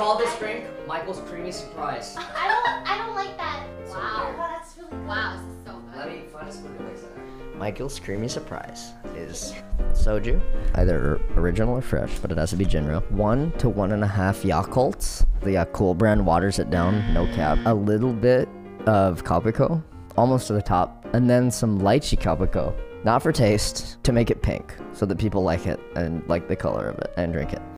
call this drink Michael's Creamy Surprise. I don't. I don't like that. So Wow. weird. wow, oh, that's really good. Wow, this is so Let good. me find a spoon to mix. Michael's Creamy Surprise is soju, either original or fresh, but it has to be Jinro. One to one and a half Yakults. The uh, Yakult brand waters it down, no cap. A little bit of Calpico, almost to the top, and then some lychee Calpico. Not for taste, to make it pink, so that people like it and like the color of it and drink it.